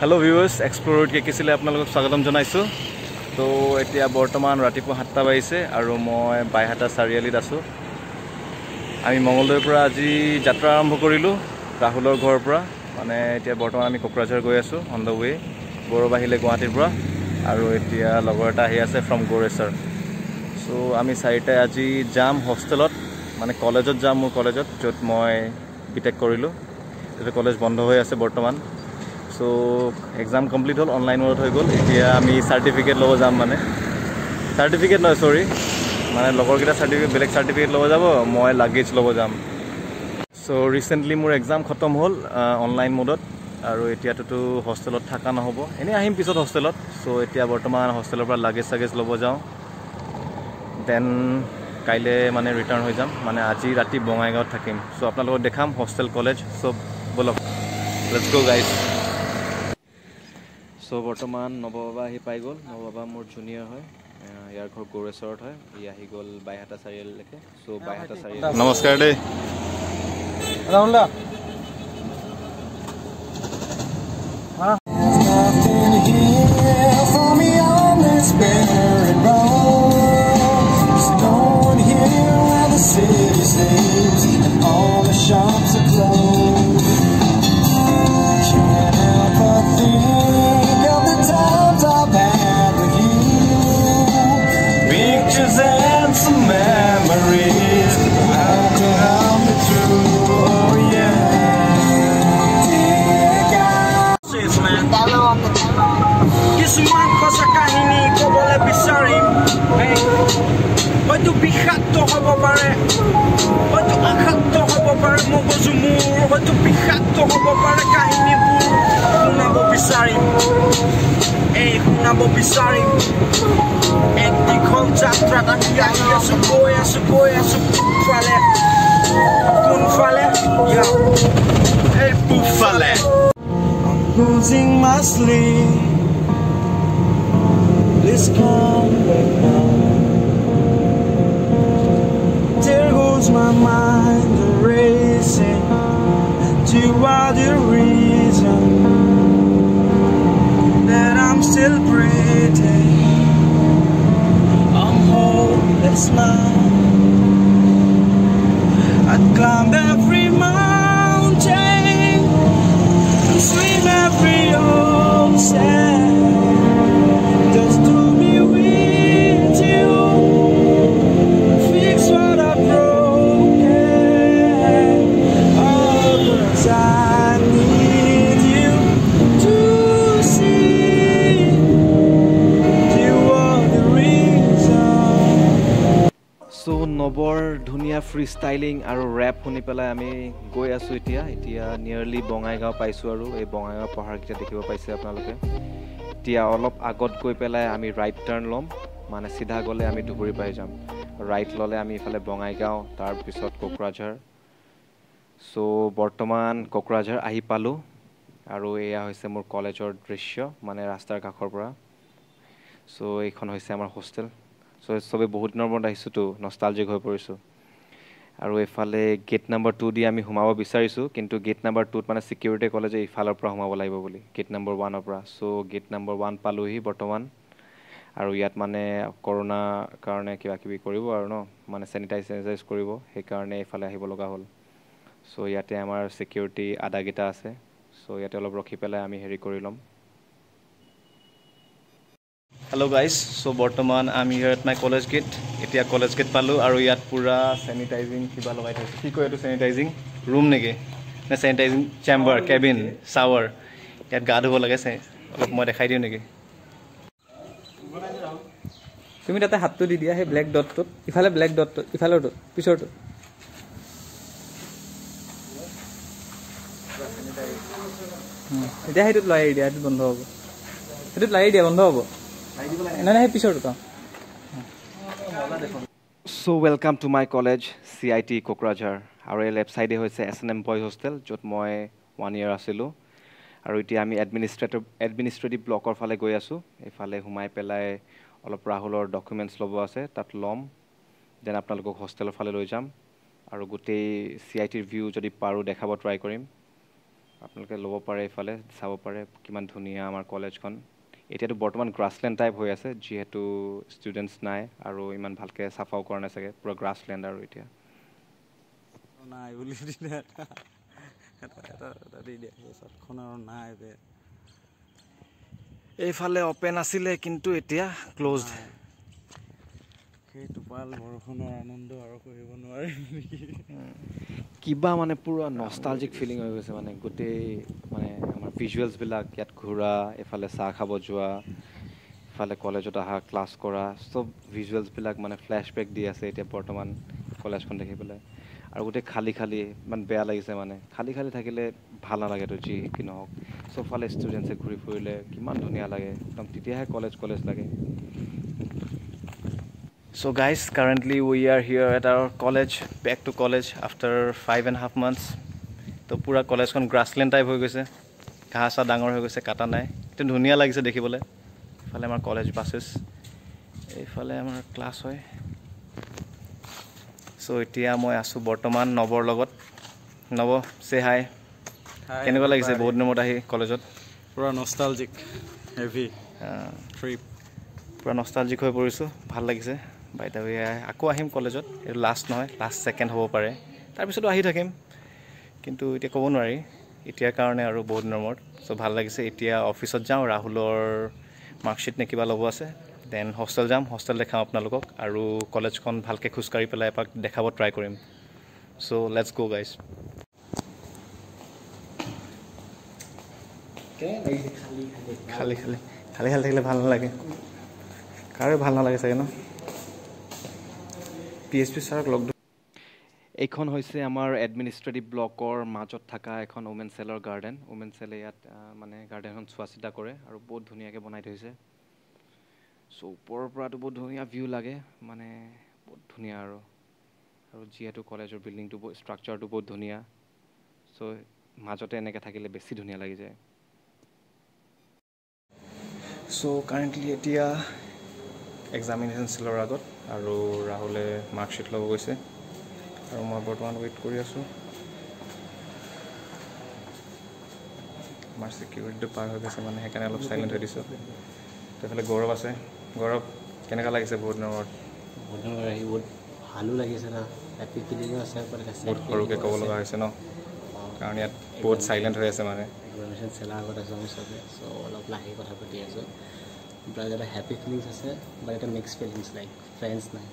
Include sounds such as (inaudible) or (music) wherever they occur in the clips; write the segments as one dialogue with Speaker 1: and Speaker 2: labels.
Speaker 1: Hello viewers এক্সপ্ল'ৰত কে কিছিলে আপোনালোকক স্বাগতম জনাইছোঁ তো এতিয়া বৰ্তমান ৰাতিপুৱা সাতটা বাজিছে আৰু মই বাইহাটা চাৰিআলিত আছোঁ আমি মঙলদৈৰ পৰা আজি যাত্ৰা আৰম্ভ কৰিলোঁ ৰাহুলৰ ঘৰৰ পৰা মানে এতিয়া বৰ্তমান আমি কোকৰাঝাৰ গৈ আছোঁ অন দ্য ৱে গৌৰৱ আহিলে গুৱাহাটীৰ পৰা আৰু এতিয়া লগৰ এটা আহি আছে ফ্ৰম গৌৰেশ্বৰ চ' আমি চাৰিটাই আজি যাম হোষ্টেলত মানে কলেজত যাম মোৰ কলেজত য'ত মই বি টেক কৰিলোঁ কলেজ বন্ধ হৈ আছে বৰ্তমান চ' এক্সাম কমপ্লিট হ'ল অনলাইন মোডত হৈ গ'ল। এতিয়া আমি চাৰ্টিফিকেট ল'ব যাম মানে। চাৰ্টিফিকেট নহয় চৰি মানে লগৰকেইটা চাৰ্টিফিকেট বেলেগ চাৰ্টিফিকেট ল'ব যাব মই লাগেজ ল'ব যাম। চ' ৰিচেণ্টলি মোৰ এক্সাম খতম হ'ল অনলাইন মোডত আৰু এতিয়াতোতো হোষ্টেলত থকা নহ'ব। এনেই আহিম পিছত হোষ্টেলত চ' এতিয়া বৰ্তমান হোষ্টেলৰ পৰা লাগেজ চাগেজ ল'ব যাওঁ। দেন কাইলৈ মানে ৰিটাৰ্ণ হৈ যাম। মানে আজি ৰাতি বঙাইগাঁৱত থাকিম। চ' আপোনালোকক দেখাম হোষ্টেল কলেজ চ' ব'লক। লেটছ গ' গাইজ চ' বৰ্তমান নৱবাবা আহি পাই গ'ল। নৱবাবা মোৰ জুনিয়ৰ হয়। ইয়াৰ ঘৰ গৌৰেশ্বৰত হয়। ই আহি গ'ল বাইহাটা চাৰিআলিলৈকে। চ' বাইহাটা চাৰিআলি নমস্কাৰ দেই।
Speaker 2: দা
Speaker 3: boy, boy, Hey, I'm
Speaker 4: losing my sleep. Please come back now. There goes my mind racing. to you are the reason that I'm still breathing now. I'd climb every mountain and swim every ocean just to be with you. Fix what I've broken. Oh, 'cause I
Speaker 1: নৱৰ ধুনীয়া free styling আৰু rap শুনি পেলাই আমি গৈ আছোঁ এতিয়া। এতিয়া নিয়াৰলি বঙাইগাঁও পাইছোঁ আৰু। এই বঙাইগাঁও পাহাৰকেইটা দেখিব পাইছে আপোনালোকে। এতিয়া অলপ আগত গৈ পেলাই আমি ৰাইট টাৰ্ণ ল'ম। মানে চিধা গ'লে আমি ধুবুৰী পাই যাম। ৰাইট ল'লে আমি ইফালে বঙাইগাঁও তাৰপিছত কোকৰাঝাৰ। চ' বৰ্তমান কোকৰাঝাৰ আহি পালোঁ। আৰু এয়া হৈছে মোৰ কলেজৰ দৃশ্য মানে ৰাস্তাৰ কাষৰ পৰা। চ' এইখন হৈছে আমাৰ হোষ্টেল চ' চবেই বহুত দিনৰ মূৰত আহিছোঁতো নষ্টালজিক হৈ পৰিছোঁ। আৰু এইফালে গেট নাম্বাৰ টু দি আমি সোমাব বিচাৰিছোঁ কিন্তু গেট নাম্বাৰ টুত মানে ছিকিউৰিটিয়ে ক'লে যে ইফালৰ পৰা সোমাব লাগিব বুলি গেট নাম্বাৰ ওৱানৰ পৰা। চ' গেট নাম্বাৰ ওৱান পালোহি বৰ্তমান। আৰু ইয়াত মানে কৰোণাৰ কাৰণে কিবা কিবি কৰিব আৰু ন মানে চেনিটাইজ চেনিটাইজ কৰিব সেইকাৰণে এইফালে আহিব লগা হ'ল। চ' ইয়াতে আমাৰ ছিকিউৰিটি আদাকেইটা আছে। চ' ইয়াতে অলপ ৰখি পেলাই আমি হেৰি কৰি ল'ম। হেল্ল' গাইজ চ' বৰ্তমান আমি ইয়াত মাই কলেজ গেট এতিয়া কলেজ গেট পালোঁ আৰু ইয়াত পূৰা চেনিটাইজিং কিবা লগাই থৈছে। কি কয় এইটো চেনিটাইজিং ৰুম নেকি? নে চেনিটাইজিং চেম্বাৰ কেবিন শ্বাৱাৰ ইয়াত গা ধুব লাগে অলপ মই দেখাই দিওঁ নেকি?
Speaker 2: তুমি তাতে হাতটো দি দিয়া সেই ব্লেক ডটটোত ইফালে ব্লেক ডটটোত ইফালৰটোত পিছৰটোত উম, এতিয়া সেইটোত লাৰি দিয়া সেইটোত বন্ধ হ'ব। সেইটোত লাৰি দিয়া বন্ধ হ'ব।
Speaker 1: চ' welcome to my college C I T Kokrajhar আৰু এই লেফ্ট ছাইডে হৈছে S N M boys hostel য'ত মই ওৱান ইয়েৰ আছিলোঁ। আৰু এতিয়া আমি এডমিনিষ্ট্ৰেটিভ এডমিনিষ্ট্ৰেটিভ ব্লকৰ ফালে গৈ আছোঁ। এইফালে সোমাই পেলাই অলপ ৰাহুলৰ ডকুমেণ্টছ ল'ব আছে তাত ল'ম। দেন আপোনালোকক হোষ্টেলৰ ফালে লৈ যাম। আৰু গোটেই চি আই টিৰ ভিউ যদি পাৰোঁ দেখাব ট্ৰাই কৰিম। আপোনালোকে ল'ব পাৰে এইফালে চাব পাৰে কিমান ধুনীয়া আমাৰ কলেজখন এতিয়াতো বৰ্তমান গ্ৰাছলেণ্ড টাইপ হৈ আছে যিহেতু ষ্টুডেণ্টছ নাই আৰু ইমান ভালকৈ চাফাও কৰা নাই চাগে পূৰা গ্ৰাছলেণ্ড আৰু এতিয়া।
Speaker 2: নাই বুলি দিলে নাই
Speaker 1: এইফালে অ'পেন আছিলে কিন্তু এতিয়া ক্ল'জড
Speaker 2: সেই টোপাল বৰষুণৰ আনন্দ আৰু কৰিব নোৱাৰিম নেকি?
Speaker 1: কিবা মানে পূৰা নষ্টালজিক ফিলিং হৈ গৈছে মানে গোটেই ভিজুৱেলছবিলাক ইয়াত ঘূৰা এইফালে চাহ খাব যোৱা ইফালে কলেজত অহা ক্লাছ কৰা চব ভিজুৱেলছবিলাক মানে ফ্লেশ্ববেক দি আছে এতিয়া বৰ্তমান কলেজখন দেখি পেলাই আৰু গোটেই খালী খালী ইমান বেয়া লাগিছে মানে। খালী খালী থাকিলে ভাল নালাগেতো যি কি নহওক। চবফালে ষ্টুডেণ্টছে ঘূৰি ফুৰিলে কিমান ধুনীয়া লাগে। একদম তেতিয়াহে কলেজ কলেজ লাগে। Guys, currently we are here at our college, back to college after five and a half months. তো পূৰা কলেজখন গ্ৰাছলেণ্ড টাইপ হৈ গৈছে। ঘাঁহ চাহ ডাঙৰ হৈ গৈছে কাটা নাই। কিন্তু ধুনীয়া লাগিছে দেখিবলৈ। ইফালে আমাৰ কলেজ বাছেছ এইফালে আমাৰ ক্লাছ হয়। চ' এতিয়া মই আছোঁ বৰ্তমান নৱৰ লগত। নৱ চে হাই কেনেকুৱা লাগিছে? বহুত দিনৰ মূৰত আহি কলেজত
Speaker 2: পূৰা নষ্টালজিক হেভি ট্ৰিপ
Speaker 1: পূৰা নষ্টালজিক হৈ পৰিছোঁ। ভাল লাগিছে। বাই দ্য ৱে আকৌ আহিম কলেজত এইটো লাষ্ট নহয় লাষ্ট ছেকেণ্ড হ'ব পাৰে। তাৰপিছতো আহি থাকিম। কিন্তু এতিয়া ক'ব নোৱাৰি। এতিয়াৰ কাৰণে আৰু বহুত দিনৰ মূৰত চ' ভাল লাগিছে। এতিয়া অফিচত যাওঁ ৰাহুলৰ মাৰ্কশ্বিট নে কিবা ল'ব আছে। দেন হোষ্টেল যাম হোষ্টেল দেখাম আপোনালোকক। আৰু কলেজখন ভালকৈ খোজকাঢ়ি পেলাই এপাক দেখাব ট্ৰাই কৰিম। চ' লেটছ গ' গাইজ খালী খালী খালী। খালী থাকিলে ভাল নালাগে। কাৰে ভাল নালাগে চাগে ন? পি এইচ পি ছাৰক লগ এইখন হৈছে আমাৰ এডমিনিষ্ট্ৰেটিভ ব্লকৰ মাজত থকা এখন উমেন চেলৰ গাৰ্ডেন উমেন চেলে ইয়াত মানে গাৰ্ডেনখন চোৱা চিতা কৰে আৰু বহুত ধুনীয়াকৈ বনাই থৈছে। চ' ওপৰৰ পৰাতো বহুত ধুনীয়া ভিউ লাগে মানে বহুত ধুনীয়া আৰু। আৰু যিহেতু কলেজৰ বিল্ডিংটো ষ্ট্ৰাকচাৰটো বহুত ধুনীয়া চ' মাজতে এনেকৈ থাকিলে বেছি ধুনীয়া লাগি যায়। চ' কাৰেণ্টলি এতিয়া এক্সামিনেশ্যন চেলৰ আগত আৰু ৰাহুলে মাৰ্কশ্বিট ল'ব গৈছে। আৰু মই বৰ্তমান ৱেইট কৰি আছোঁ। আমাৰ ছিকিউৰিটিটো পাৰ হৈ গৈছে মানে সেইকাৰণে অলপ চাইলেণ্ট হৈ দিছোঁ। এইফালে গৌৰৱ আছে। গৌৰৱ কেনেকুৱা লাগিছে বহুত দিনৰ মূৰত?
Speaker 5: বৰ্তমান আহি বহুত ভালো লাগিছে না। হেপী ফিলিঙো আছে
Speaker 1: বহুত সৰুকৈ ক'ব লগা হৈছে ন? কাৰণ ইয়াত বহুত চাইলেণ্ট হৈ আছে মানে।
Speaker 5: এক্সামিনেশ্যন চেলাৰ আগত আছোঁ আমি চবে চ' অলপ লাহে কথা পাতি আছোঁ। প্লাছ এটা হেপী ফিলিংছ আছে বাট এটা মিক্স ফিলিংছ লাইক ফ্ৰেণ্ডছ নাই।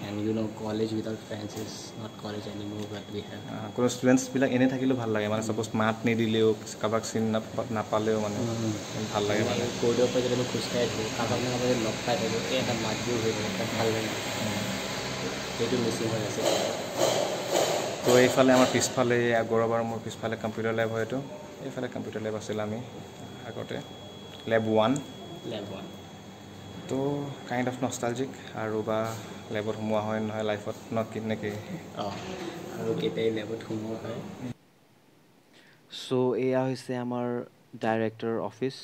Speaker 5: And you know' college without friends is not college any but we
Speaker 1: have কোনো ষ্টুডেণ্টছবিলাক এনেই থাকিলেও ভাল লাগে মানে চাপ'জ মাত নিদিলেও কাৰোবাক চিনি নাপা- নাপালেও মানে ভাল লাগে মানে।
Speaker 5: ক'ৰ্ডৰ পৰা যদি আমি খোজকাঢ়ি থাকোঁ কাৰোবাক না কাৰোবাক যদি লগ পাই থাকোঁ এই এটা মাতবোৰ হৈ থাকে ভাল লাগে। সেইটো মিচিং হৈ আছে।
Speaker 1: তো এইফালে আমাৰ পিছফালে গৌৰৱ আৰু মোৰ পিছফালে কম্পিউটাৰ লেব হয় এইটো। এইফালে কম্পিউটাৰ লেব আছিল আমি আগতে। লেব ওৱান
Speaker 5: লেব ওৱান
Speaker 1: তো কাইণ্ড অফ নষ্টালজিক আৰু বা লেবত সোমোৱা হয় নহয় লাইফত ন কি নেকি
Speaker 5: অঁ আৰু কেতিয়াই লেবত সোমোৱা হয়?
Speaker 1: চ' এয়া হৈছে আমাৰ ডাইৰেক্টৰ অফিচ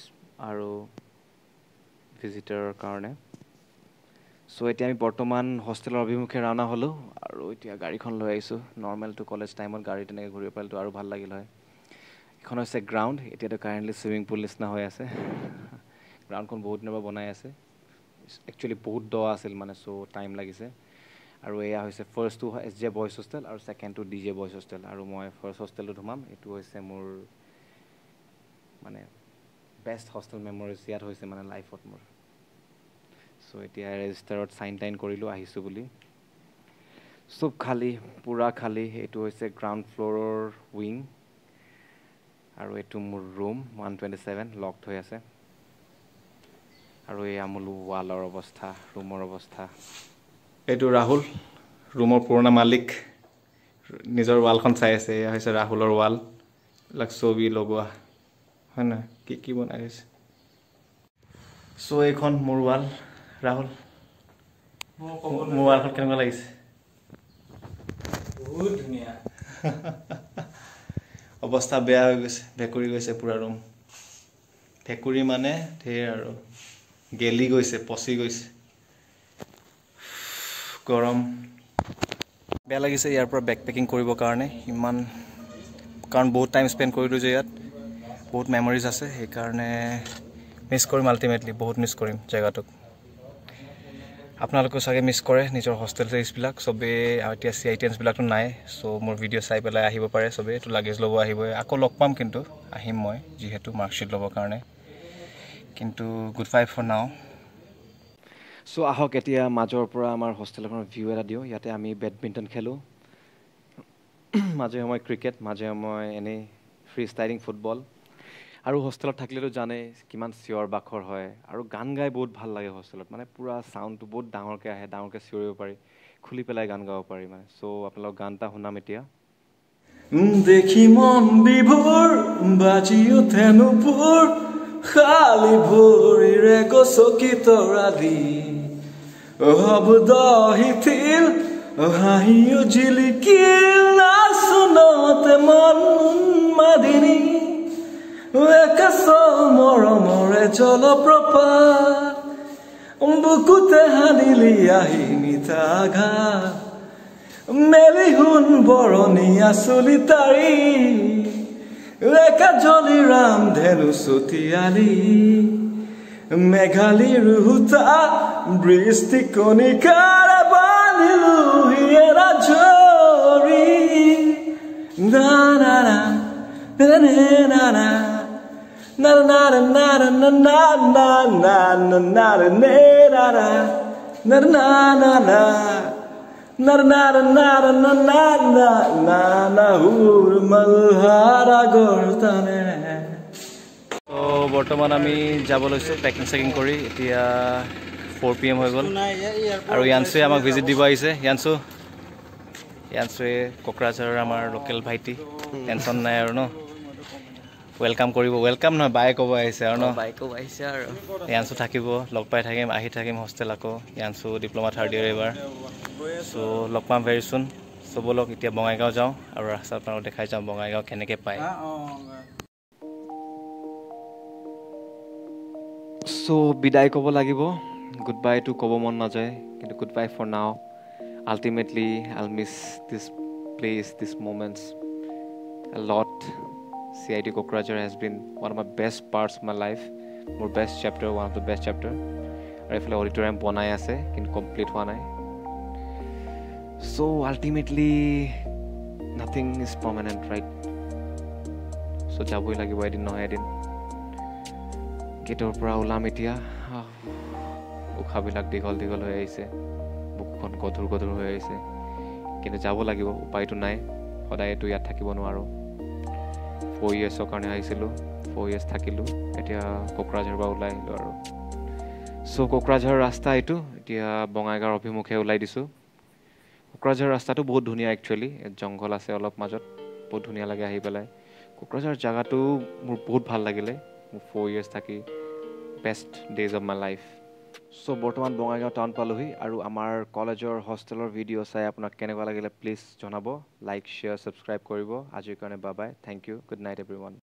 Speaker 1: আৰু ভিজিটাৰৰ কাৰণে। চ' এতিয়া আমি বৰ্তমান হোষ্টেলৰ অভিমুখে ৰাওনা হ'লোঁ আৰু এতিয়া গাড়ীখন লৈ আহিছোঁ। নৰ্মেলটো কলেজ টাইমত গাড়ী তেনেকৈ ঘূৰিব পাৰিলেতো আৰু ভাল লাগিল হয়। এইখন হৈছে গ্ৰাউণ্ড এতিয়াতো কাৰেণ্টলি চুইমিং পুল নিচিনা হৈ আছে। (laughs) গ্ৰাউণ্ডখন বহুত দিনৰ পৰা বনাই আছে। একচুৱেলি বহুত দ আছিল মানে চ' টাইম লাগিছে। আৰু এয়া হৈছে ফাৰ্ষ্টটো এছ জে বইজ হোষ্টেল আৰু ছেকেণ্ডটো ডি জে বইজ হোষ্টেল আৰু মই ফাৰ্ষ্ট হোষ্টেলটোত সোমাম এইটো হৈছে মোৰ মানে বেষ্ট হোষ্টেল মেমৰিজ ইয়াত হৈছে মানে লাইফত মোৰ। চ' এতিয়া ৰেজিষ্টাৰত চাইন টাইন কৰিলোঁ আহিছোঁ বুলি। চব খালী পূৰা খালী। এইটো হৈছে গ্ৰাউণ্ড ফ্ল'ৰৰ উইং আৰু এইটো মোৰ room one twenty seven locked হৈ আছে। আৰু এয়া মোৰ ৱালৰ অৱস্থা ৰুমৰ অৱস্থা। এইটো ৰাহুল ৰুমৰ পুৰণা মালিক। নিজৰ ৱালখন চাই আছে এয়া হৈছে ৰাহুলৰ ৱাল। এইবিলাক ছবি লগোৱা হয় নহয়? কি কি বনাই থৈছে? চ' এইখন মোৰ ৱাল ৰাহুল। মোৰ ৱালখন কেনেকুৱা লাগিছে?
Speaker 2: বহুত ধুনীয়া। (laughs)
Speaker 1: অৱস্থা বেয়া হৈ গৈছে ভেকুৰি গৈছে পূৰা ৰুম। ভেকুৰি মানে ধেৰ আৰু। গেলি গৈছে পচি গৈছে গৰম বেয়া লাগিছে ইয়াৰ পৰা বেক পেকিং কৰিবৰ কাৰণে। ইমান কাৰণ বহুত টাইম স্পেণ্ড কৰিলোঁ যে ইয়াত। বহুত মেমৰিজ আছে সেইকাৰণে মিছ কৰিম আল্টিমেটলি বহুত মিছ কৰিম জেগাটোক। আপোনালোকেও চাগে মিছ কৰে নিজৰ হোষ্টেল ডেইজবিলাক চবেই এতিয়া চি আই টেন্সবিলাকতো নাই চ' মোৰ ভিডিঅ' চাই পেলাই আহিব পাৰে চবেই তো লাগেজ ল'ব আহিবই। আকৌ লগ পাম কিন্তু আহিম মই যিহেতু মাৰ্কশ্বিট ল'বৰ কাৰণে। কিন্তু গুড বাই ফৰ নাও চ' আহক এতিয়া মাজৰ পৰা আমাৰ হোষ্টেলখনৰ ভিউ এটা দিওঁ। ইয়াতে আমি বেডমিণ্টন খেলোঁ। (clears throat) মাজে সময়ে ক্ৰিকেট মাজে সময়ে এনেই ফ্ৰী ষ্টাইলিং ফুটবল আৰু হোষ্টেলত থাকিলেতো জানেই কিমান চিঞৰ বাখৰ হয়। আৰু গান গাই বহুত ভাল লাগে হোষ্টেলত মানে পূৰা চাউণ্ডটো বহুত ডাঙৰকৈ আহে ডাঙৰকৈ চিঞৰিব পাৰি। খুলি পেলাই গান গাব পাৰি মানে। চ' আপোনালোকক গান এটা শুনাম এতিয়া।
Speaker 6: দেখি মন বিভোৰ বাজি উঠে নুপুৰ। খালি ভৰিৰে গছকি তৰা দি শব্দ শিথিল হাঁহিও জিলিকিল নাচনতে মন মাদিনী মৰমৰে জলপ্ৰপাত বুকুতে সানিলি আহি মিঠা ঘাট মেলি শুন বৰণী আচলি তাৰি ৰেখা জলি ৰাম ধেনু চতিয়ালি মেঘালী ৰুহুতা বৃষ্টি কণিকাৰে বান্ধিলো হিয়েৰা জৰি না না না না না না Na na na na na na na na na na na na na na na
Speaker 1: বৰ্তমান আমি যাব লৈছোঁ পেকিং চেকিং কৰি এতিয়া ফ'ৰ পি এম হৈ গ'ল আৰু য়ানচুৱে আমাক ভিজিট দিব আহিছে য়ানচু য়ানচুৱে কোকৰাঝাৰৰ আমাৰ লোকেল ভাইটি টেনশ্যন নাই আৰু ন ৱেলকাম কৰিব ৱেলকাম নহয় বাই ক'ব আহিছে আৰু ন
Speaker 5: বাইকো আহিছে আৰু
Speaker 1: য়ানচু থাকিব লগ পাই থাকিম আহি থাকিম হোষ্টেল আকৌ য়ানচু ডিপ্ল'মা থাৰ্ড ইয়েৰ এইবাৰ চ' লগ পাম ভেৰি চুন চ' ব'লক এতিয়া বঙাইগাঁও যাওঁ আৰু ৰাস্তাত আপোনালোক দেখাই যাওঁ বঙাইগাঁও কেনেকৈ পায়। চ' বিদায় ক'ব লাগিব। গুড বাইটো ক'ব মন নাযায় কিন্তু good bye for now ultimately all miss this place this moments lot C I T Kokrajhar has been one of my best parts my life মোৰ best chapter one of the best chapter আৰু এইফালে auditorium বনাই আছে কিন্তু complete হোৱা নাই। So' ultimately nothing is permanent right so' যাবই লাগিব এদিন নহয় এদিন গেটৰ পৰা ওলাম এতিয়া উশাহবিলাক দীঘল দীঘল হৈ আহিছে বুকুখন গধুৰ গধুৰ হৈ আহিছে কিন্তু যাব লাগিব উপায়টো নাই সদায়তো ইয়াত থাকিব নোৱাৰোঁ ফ'ৰ ইয়েৰ্ছৰ কাৰণে আহিছিলোঁ ফ'ৰ ইয়েৰ্ছ থাকিলোঁ এতিয়া কোকৰাঝাৰৰ পৰা ওলাই আহিলোঁ আৰু চ' কোকৰাঝাৰৰ ৰাস্তা এইটো এতিয়া বঙাইগাঁৱৰ অভিমুখে ওলাই দিছোঁ কোকৰাঝাৰৰ ৰাস্তাটো বহুত ধুনীয়া একচুৱেলি জংঘল আছে অলপ মাজত বহুত ধুনীয়া লাগে আহি পেলাই। কোকৰাঝাৰ জেগাটো মোৰ বহুত ভাল লাগিলে। মোৰ ফ'ৰ ইয়েৰ্ছ থাকি best days of my life so' বৰ্তমান বঙাইগাঁও টাউন পালোহি আৰু আমাৰ কলেজৰ হোষ্টেলৰ ভিডিঅ' চাই আপোনাক কেনেকুৱা লাগিলে প্লিজ জনাব। লাইক শ্বেয়াৰ ছাবস্ক্ৰাইব কৰিব। আজিৰ কাৰণে bye bye thank you good night everyone